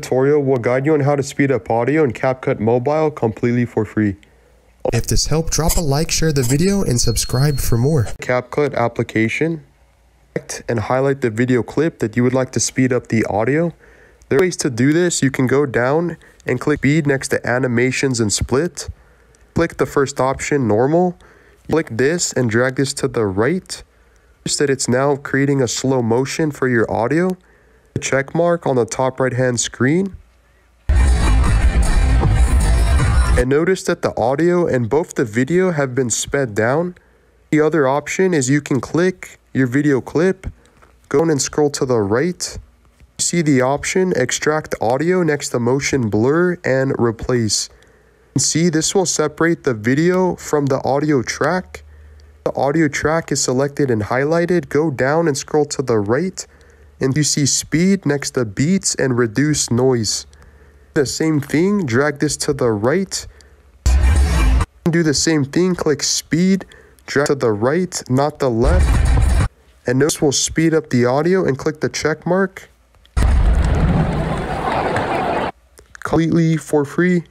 tutorial will guide you on how to speed up audio in CapCut Mobile completely for free. If this helped, drop a like, share the video, and subscribe for more. CapCut application and highlight the video clip that you would like to speed up the audio. There are ways to do this. You can go down and click speed next to animations and split. Click the first option, normal. Click this and drag this to the right. Notice that it's now creating a slow motion for your audio. The check mark on the top right hand screen. And notice that the audio and both the video have been sped down. The other option is you can click your video clip, go and scroll to the right. See the option extract audio next to motion blur and replace. See, this will separate the video from the audio track. The audio track is selected and highlighted. Go down and scroll to the right and you see speed next to beats and reduce noise. The same thing, drag this to the right. Do the same thing, click speed, drag to the right, not the left. And notice we'll speed up the audio and click the check mark. Completely for free.